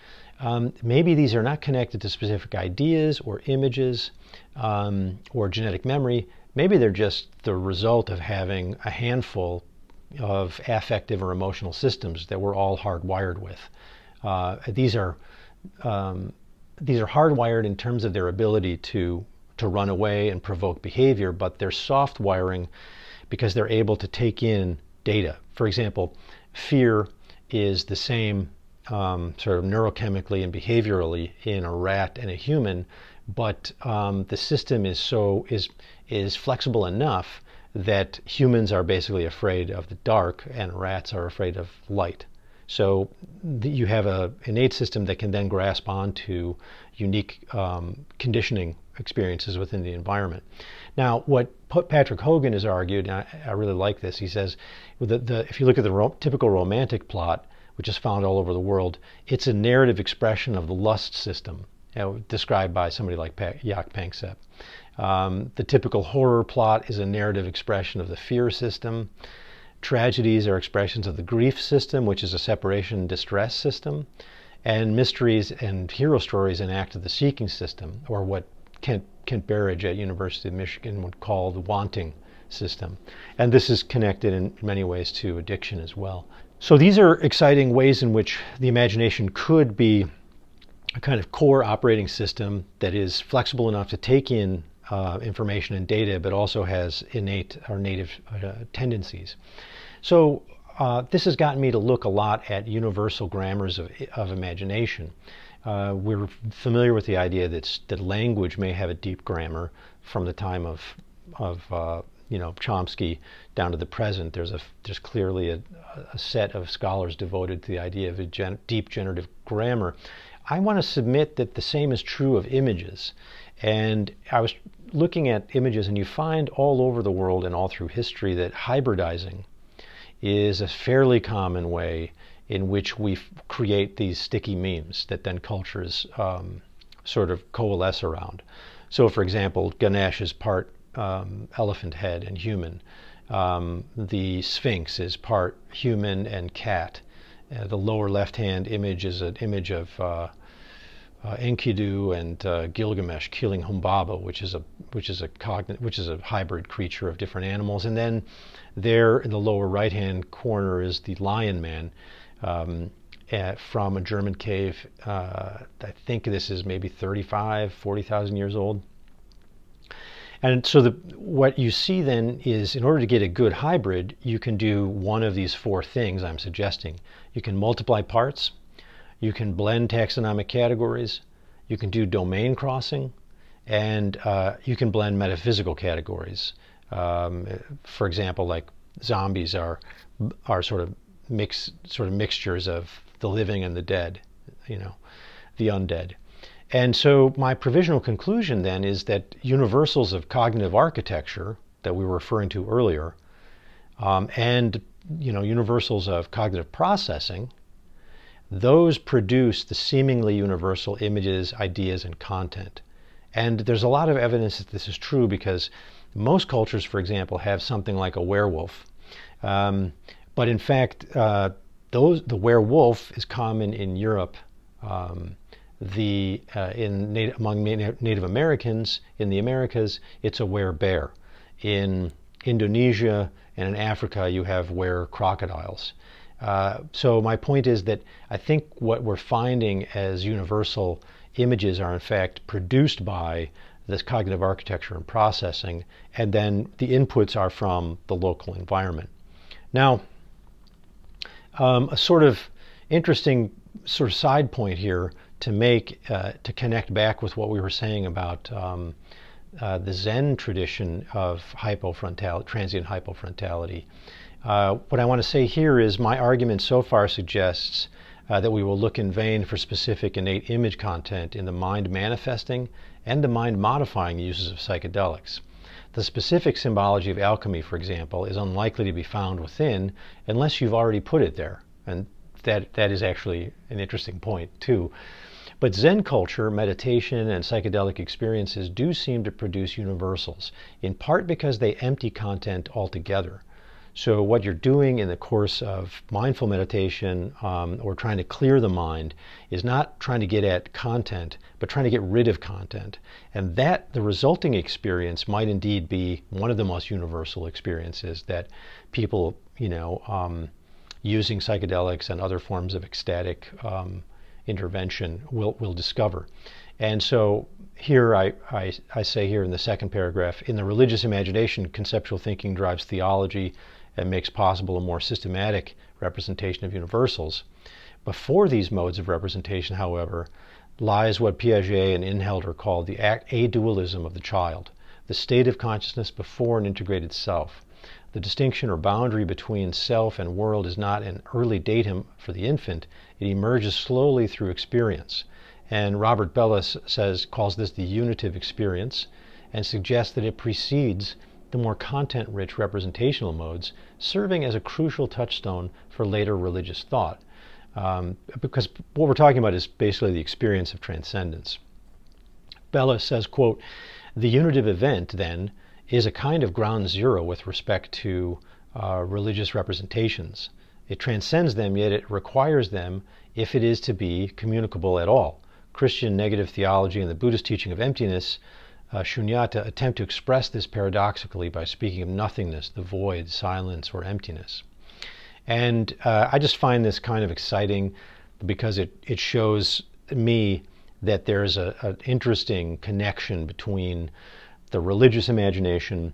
Um, maybe these are not connected to specific ideas or images um, or genetic memory. Maybe they're just the result of having a handful of affective or emotional systems that we're all hardwired with. Uh, these are um, these are hardwired in terms of their ability to to run away and provoke behavior, but they're soft wiring because they're able to take in data. For example, fear is the same um, sort of neurochemically and behaviorally in a rat and a human, but um, the system is so is is flexible enough that humans are basically afraid of the dark and rats are afraid of light. So you have an innate system that can then grasp onto unique um, conditioning experiences within the environment. Now, what Patrick Hogan has argued, and I, I really like this, he says, the, the, if you look at the ro- typical romantic plot, which is found all over the world, it's a narrative expression of the lust system, you know, described by somebody like Jaak Panksepp. Um, the typical horror plot is a narrative expression of the fear system. Tragedies are expressions of the grief system, which is a separation distress system. And mysteries and hero stories enact the seeking system, or what Kent, Kent Berridge at University of Michigan would call the wanting system. And this is connected in many ways to addiction as well. So these are exciting ways in which the imagination could be a kind of core operating system that is flexible enough to take in uh, information and data, but also has innate or native uh, tendencies. So uh, this has gotten me to look a lot at universal grammars of, of imagination. Uh, we're familiar with the idea that, that language may have a deep grammar from the time of, of uh, you know Chomsky down to the present. There's a there's clearly a, a set of scholars devoted to the idea of a gen, deep generative grammar. I want to submit that the same is true of images. And I was looking at images, and you find all over the world and all through history that hybridizing is a fairly common way in which we create these sticky memes that then cultures um, sort of coalesce around. So, for example, Ganesh is part um, elephant head and human. Um, the Sphinx is part human and cat. Uh, the lower left-hand image is an image of uh, uh, Enkidu and uh, Gilgamesh killing Humbaba, which is a which is a cogn- which is a hybrid creature of different animals. And then there in the lower right hand corner is the Lion Man um, at, from a German cave. Uh, I think this is maybe 35, 40,000 years old. And so the, what you see then is in order to get a good hybrid, you can do one of these four things I'm suggesting. You can multiply parts, you can blend taxonomic categories, you can do domain crossing, and uh, you can blend metaphysical categories. Um, for example, like zombies are are sort of mix sort of mixtures of the living and the dead, you know, the undead. And so my provisional conclusion then is that universals of cognitive architecture that we were referring to earlier, um, and you know universals of cognitive processing, those produce the seemingly universal images, ideas, and content. And there's a lot of evidence that this is true because most cultures, for example, have something like a werewolf. Um, but in fact, uh, those, the werewolf is common in Europe um, the uh, in among Native Americans in the Americas, it's a were bear. In Indonesia and in Africa, you have were crocodiles. Uh, so my point is that I think what we're finding as universal images are in fact produced by this cognitive architecture and processing, and then the inputs are from the local environment. Now, um, a sort of interesting sort of side point here to make uh, to connect back with what we were saying about um, uh, the Zen tradition of transient hypofrontality. Uh, what I want to say here is my argument so far suggests uh, that we will look in vain for specific innate image content in the mind manifesting and the mind modifying uses of psychedelics. The specific symbology of alchemy, for example, is unlikely to be found within unless you've already put it there. And that, that is actually an interesting point, too. But Zen culture, meditation, and psychedelic experiences do seem to produce universals, in part because they empty content altogether. So, what you're doing in the course of mindful meditation um, or trying to clear the mind is not trying to get at content, but trying to get rid of content. And that, the resulting experience, might indeed be one of the most universal experiences that people, you know, um, using psychedelics and other forms of ecstatic um, intervention will, will discover. And so here I, I, I, say here in the second paragraph, in the religious imagination, conceptual thinking drives theology and makes possible a more systematic representation of universals. Before these modes of representation, however, lies what Piaget and Inhelder called the adualism of the child, the state of consciousness before an integrated self. The distinction or boundary between self and world is not an early datum for the infant, it emerges slowly through experience. And Robert Bellah says, calls this the unitive experience, and suggests that it precedes the more content rich representational modes, serving as a crucial touchstone for later religious thought. Um, because what we're talking about is basically the experience of transcendence. Bellah says, quote, the unitive event, then, is a kind of ground zero with respect to uh, religious representations. It transcends them, yet it requires them if it is to be communicable at all. Christian negative theology and the Buddhist teaching of emptiness, uh, shunyata, attempt to express this paradoxically by speaking of nothingness, the void, silence, or emptiness. And uh, I just find this kind of exciting because it, it shows me that there's an interesting connection between the religious imagination,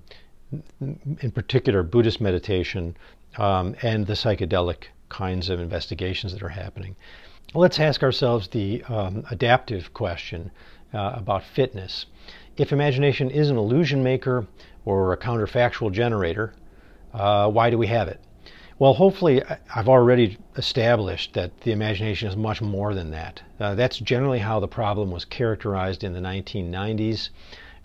in particular Buddhist meditation, um, and the psychedelic kinds of investigations that are happening. Let's ask ourselves the um, adaptive question uh, about fitness. If imagination is an illusion maker or a counterfactual generator, uh, why do we have it? Well, hopefully, I've already established that the imagination is much more than that. Uh, that's generally how the problem was characterized in the 1990s.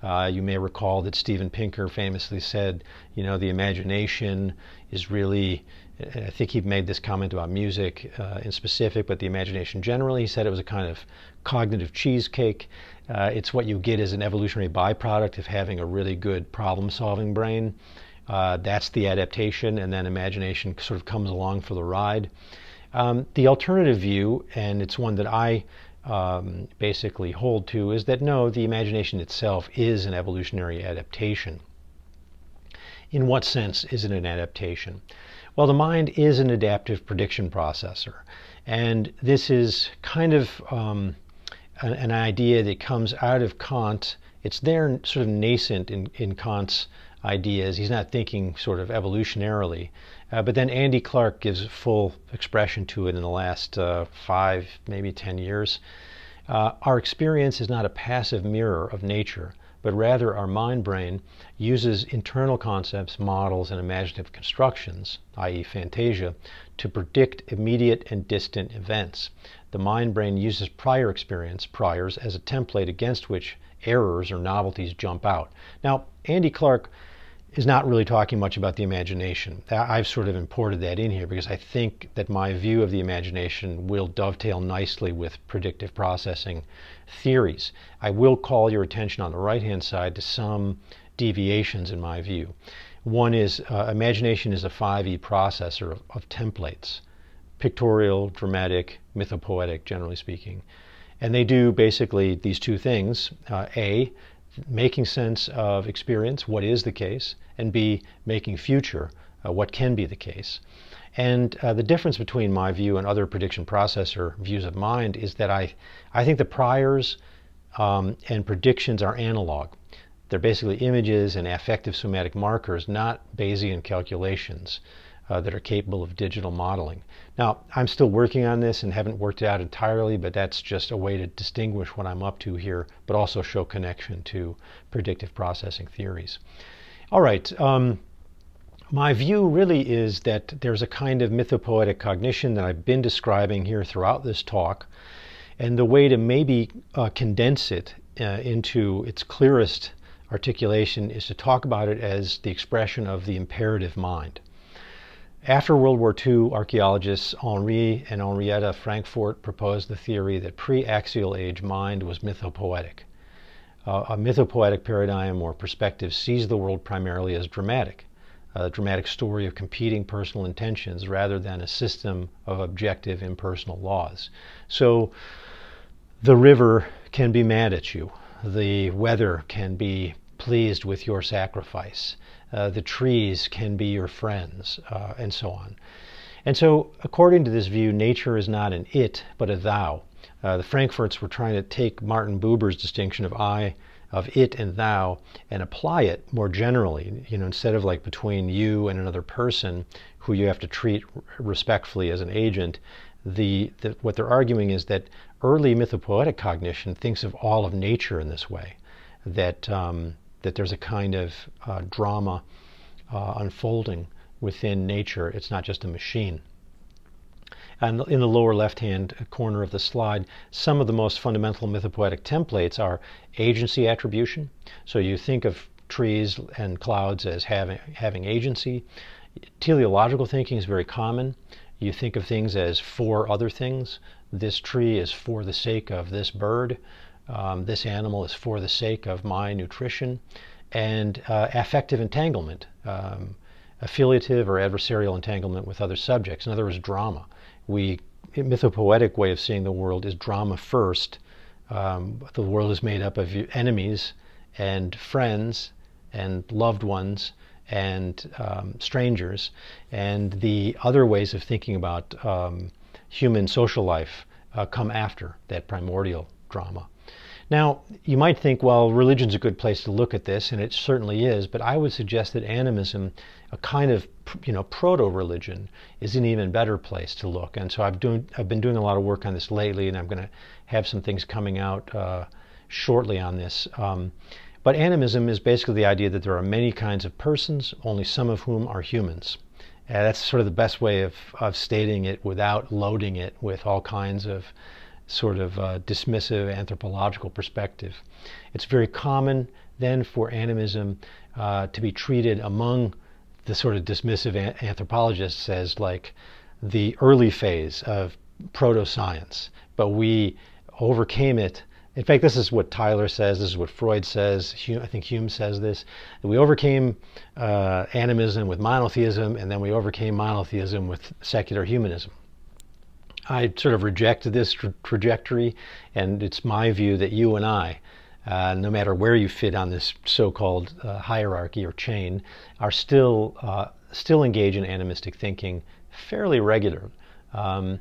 Uh, you may recall that Steven Pinker famously said, you know, the imagination is really, I think he made this comment about music uh, in specific, but the imagination generally. He said it was a kind of cognitive cheesecake. Uh, it's what you get as an evolutionary byproduct of having a really good problem solving brain. Uh, that's the adaptation, and then imagination sort of comes along for the ride. Um, the alternative view, and it's one that I um, basically hold to is that no, the imagination itself is an evolutionary adaptation. In what sense is it an adaptation? Well, the mind is an adaptive prediction processor. And this is kind of um, an, an, idea that comes out of Kant. It's there sort of nascent in, in Kant's ideas. He's not thinking sort of evolutionarily. Uh, but then Andy Clark gives full expression to it in the last uh, five, maybe ten years. Uh, our experience is not a passive mirror of nature, but rather our mind brain uses internal concepts, models, and imaginative constructions, i.e., fantasia, to predict immediate and distant events. the mind brain uses prior experience, priors, as a template against which errors or novelties jump out. Now, Andy Clark is not really talking much about the imagination. I've sort of imported that in here because I think that my view of the imagination will dovetail nicely with predictive processing theories. I will call your attention on the right hand side to some deviations in my view. One is uh, imagination is a 5E processor of, of templates pictorial, dramatic, mythopoetic, generally speaking. And they do basically these two things. Uh, a, making sense of experience, what is the case, and B, making future, uh, what can be the case. And uh, the difference between my view and other prediction processor views of mind is that I, I think the priors um, and predictions are analog. They're basically images and affective somatic markers, not Bayesian calculations uh, that are capable of digital modeling. Now, I'm still working on this and haven't worked it out entirely, but that's just a way to distinguish what I'm up to here, but also show connection to predictive processing theories. All right. Um, my view really is that there's a kind of mythopoetic cognition that I've been describing here throughout this talk. And the way to maybe uh, condense it uh, into its clearest articulation is to talk about it as the expression of the imperative mind. After World War II, archaeologists Henri and Henrietta Frankfort proposed the theory that pre-axial age mind was mythopoetic. Uh, a mythopoetic paradigm or perspective sees the world primarily as dramatic, a dramatic story of competing personal intentions rather than a system of objective impersonal laws. So the river can be mad at you. The weather can be pleased with your sacrifice. Uh, the trees can be your friends, uh, and so on. And so, according to this view, nature is not an it, but a thou. Uh, the Frankforts were trying to take Martin Buber's distinction of I, of it and thou, and apply it more generally. You know, instead of like between you and another person who you have to treat respectfully as an agent, the, the what they're arguing is that early mythopoetic cognition thinks of all of nature in this way. That um, that there's a kind of uh, drama uh, unfolding within nature. It's not just a machine. And in the lower left-hand corner of the slide, some of the most fundamental mythopoetic templates are agency attribution. So you think of trees and clouds as having, having agency. Teleological thinking is very common. You think of things as for other things. This tree is for the sake of this bird um, this animal is for the sake of my nutrition, and uh, affective entanglement, um, affiliative or adversarial entanglement with other subjects. In other words, drama. We mythopoetic way of seeing the world is drama first. Um, the world is made up of enemies and friends and loved ones and um, strangers, and the other ways of thinking about um, human social life uh, come after that primordial drama. Now, you might think, well, religion's a good place to look at this, and it certainly is, but I would suggest that animism, a kind of you know proto-religion, is an even better place to look. And so I've doing I've been doing a lot of work on this lately, and I'm going to have some things coming out uh, shortly on this. Um, but animism is basically the idea that there are many kinds of persons, only some of whom are humans. Uh, that's sort of the best way of, of stating it without loading it with all kinds of sort of uh, dismissive anthropological perspective. It's very common then for animism uh, to be treated among the sort of dismissive an- anthropologists as like the early phase of proto-science, but we overcame it. In fact, this is what Tylor says. This is what Freud says. Hume, I think Hume says this. We overcame uh, animism with monotheism, and then we overcame monotheism with secular humanism. I sort of reject this tra- trajectory, and it's my view that you and I, uh, no matter where you fit on this so-called uh, hierarchy or chain, are still uh, still engaged in animistic thinking fairly regularly. Um,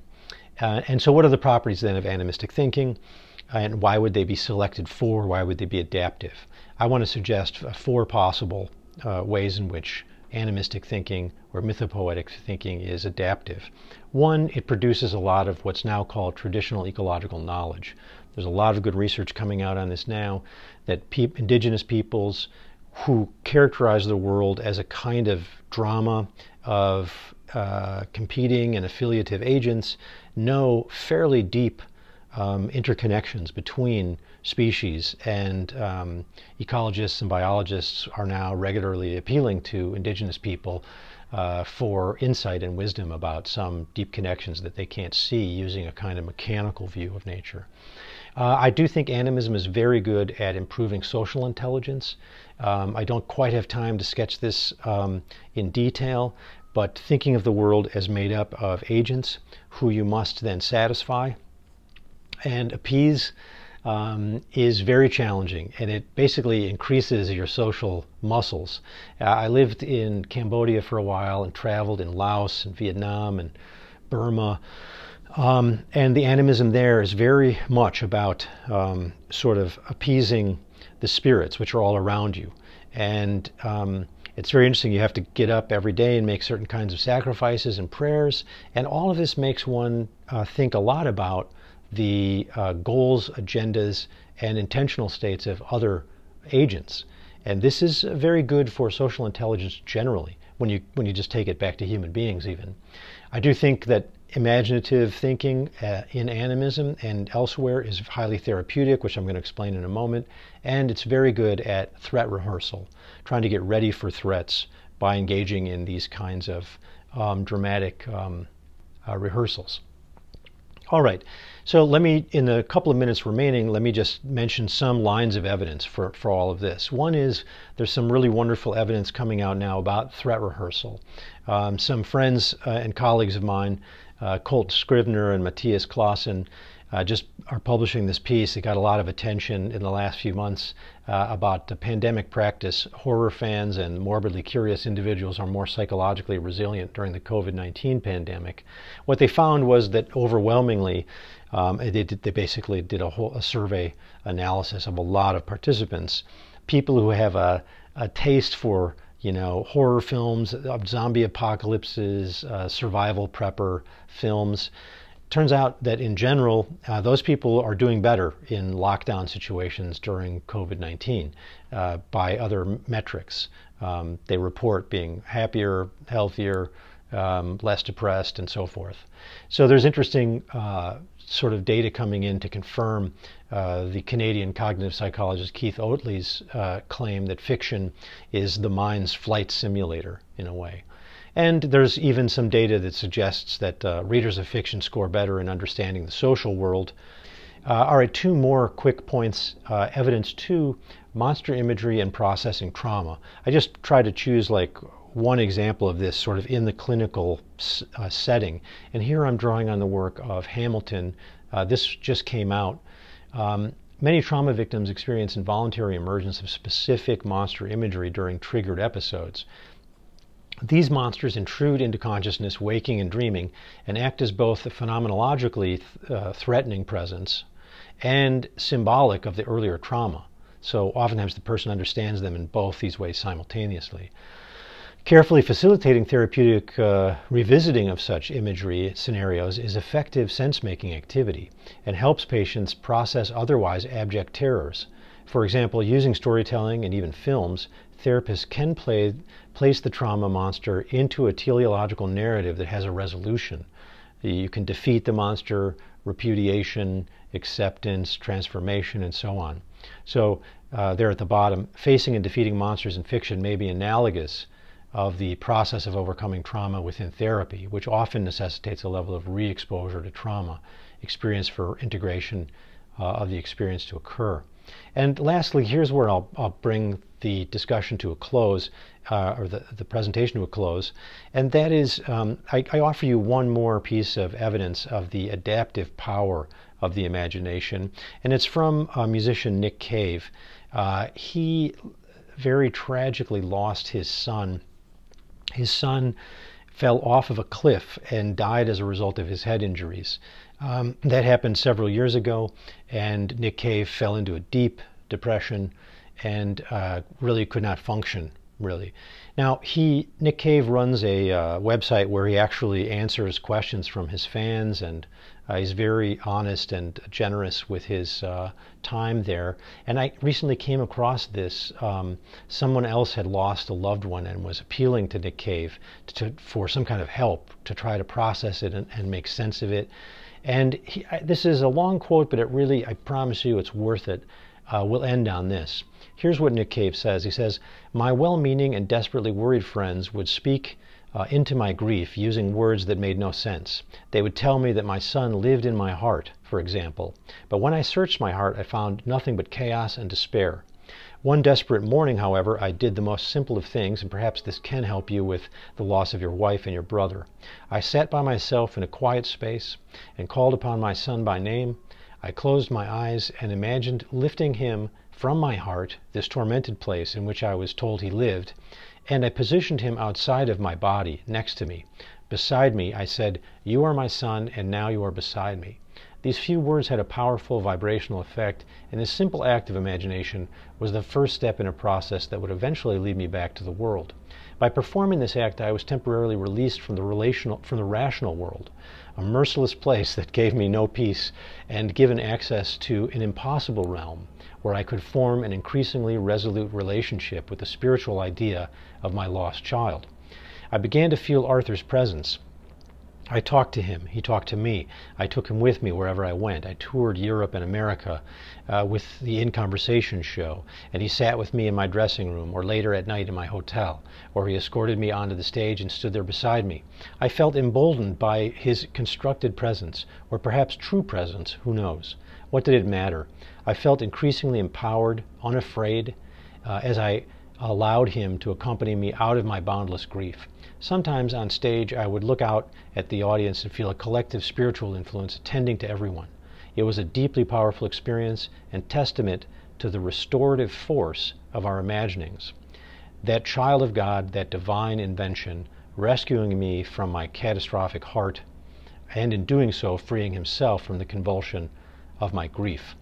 uh, and so, what are the properties then of animistic thinking, and why would they be selected for? Why would they be adaptive? I want to suggest four possible uh, ways in which animistic thinking or mythopoetic thinking is adaptive. One, it produces a lot of what's now called traditional ecological knowledge. There's a lot of good research coming out on this now that pe- indigenous peoples who characterize the world as a kind of drama of uh, competing and affiliative agents know fairly deep um, interconnections between species, and um, ecologists and biologists are now regularly appealing to indigenous people uh, for insight and wisdom about some deep connections that they can't see using a kind of mechanical view of nature. Uh, I do think animism is very good at improving social intelligence. Um, I don't quite have time to sketch this um, in detail, but thinking of the world as made up of agents who you must then satisfy and appease um, is very challenging and it basically increases your social muscles. Uh, I lived in Cambodia for a while and traveled in Laos and Vietnam and Burma. Um, and the animism there is very much about um, sort of appeasing the spirits which are all around you. And um, it's very interesting. You have to get up every day and make certain kinds of sacrifices and prayers. And all of this makes one uh, think a lot about the uh, goals, agendas, and intentional states of other agents. And this is very good for social intelligence generally, when you, when you just take it back to human beings, even. I do think that imaginative thinking uh, in animism and elsewhere is highly therapeutic, which I'm going to explain in a moment. And it's very good at threat rehearsal, trying to get ready for threats by engaging in these kinds of um, dramatic um, uh, rehearsals. All right, so let me, in the couple of minutes remaining, let me just mention some lines of evidence for, for all of this. One is there's some really wonderful evidence coming out now about threat rehearsal. Um, some friends uh, and colleagues of mine, uh, Colt Scrivner and Mathias Clasen, uh, just are publishing this piece. It got a lot of attention in the last few months uh, about the pandemic practice. Horror fans and morbidly curious individuals are more psychologically resilient during the COVID 19 pandemic. What they found was that overwhelmingly, um, they, they basically did a, whole, a survey analysis of a lot of participants. People who have a, a taste for you know, horror films, zombie apocalypses, uh, survival prepper films turns out that in general, uh, those people are doing better in lockdown situations during COVID 19 uh, by other metrics. Um, they report being happier, healthier, um, less depressed, and so forth. So there's interesting uh, sort of data coming in to confirm uh, the Canadian cognitive psychologist Keith Oatley's uh, claim that fiction is the mind's flight simulator in a way. And there's even some data that suggests that uh, readers of fiction score better in understanding the social world. Uh, all right, two more quick points. Uh, evidence two, monster imagery and processing trauma. I just try to choose like one example of this sort of in the clinical uh, setting. And here I'm drawing on the work of Hamilton. Uh, this just came out. Um, Many trauma victims experience involuntary emergence of specific monster imagery during triggered episodes. These monsters intrude into consciousness, waking and dreaming, and act as both a phenomenologically uh, threatening presence and symbolic of the earlier trauma. So oftentimes the person understands them in both these ways simultaneously. Carefully facilitating therapeutic uh, revisiting of such imagery scenarios is effective sense making activity and helps patients process otherwise abject terrors. For example, using storytelling and even films, therapists can play, place the trauma monster into a teleological narrative that has a resolution. You can defeat the monster, repudiation, acceptance, transformation, and so on. So, uh, there at the bottom, facing and defeating monsters in fiction may be analogous of the process of overcoming trauma within therapy, which often necessitates a level of re exposure to trauma, experience for integration uh, of the experience to occur. And lastly, here's where I'll, I'll bring the discussion to a close, uh, or the, the presentation to a close, and that is um, I, I, offer you one more piece of evidence of the adaptive power of the imagination, and it's from uh, musician Nick Cave. Uh, he very tragically lost his son. His son fell off of a cliff and died as a result of his head injuries. Um, that happened several years ago, and Nick Cave fell into a deep depression and uh, really could not function really. Now, he Nick Cave runs a uh, website where he actually answers questions from his fans, and he's very honest and generous with his uh, time there. And I recently came across this. Um, someone else had lost a loved one and was appealing to Nick Cave to, for some kind of help to try to process it and, and make sense of it. And he, I, this is a long quote, but it really, I promise you, it's worth it. Uh, we'll end on this. Here's what Nick Cave says. He says, My well meaning and desperately worried friends would speak uh, into my grief using words that made no sense. They would tell me that my son lived in my heart, for example. But when I searched my heart, I found nothing but chaos and despair. One desperate morning, however, I did the most simple of things, and perhaps this can help you with the loss of your wife and your brother. I sat by myself in a quiet space and called upon my son by name. I closed my eyes and imagined lifting him from my heart, this tormented place in which I was told he lived, and I positioned him outside of my body, next to me. Beside me, I said, You are my son, and now you are beside me. These few words had a powerful vibrational effect, and this simple act of imagination was the first step in a process that would eventually lead me back to the world. By performing this act, I was temporarily released from the relational, from the rational world, a merciless place that gave me no peace, and given access to an impossible realm where I could form an increasingly resolute relationship with the spiritual idea of my lost child. I began to feel Arthur's presence. I talked to him. He talked to me. I took him with me wherever I went. I toured Europe and America uh, with the In Conversation show, and he sat with me in my dressing room or later at night in my hotel, or he escorted me onto the stage and stood there beside me. I felt emboldened by his constructed presence, or perhaps true presence, who knows? What did it matter? I felt increasingly empowered, unafraid, uh, as I allowed him to accompany me out of my boundless grief. Sometimes on stage, I would look out at the audience and feel a collective spiritual influence attending to everyone. It was a deeply powerful experience and testament to the restorative force of our imaginings. That child of God, that divine invention, rescuing me from my catastrophic heart, and in doing so, freeing himself from the convulsion of my grief.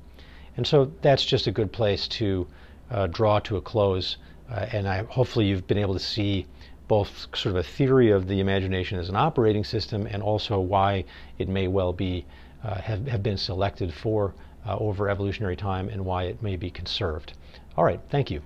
And so that's just a good place to uh, draw to a close. Uh, and I, hopefully you've been able to see both sort of a theory of the imagination as an operating system and also why it may well be uh, have, have been selected for uh, over evolutionary time and why it may be conserved. All right, thank you.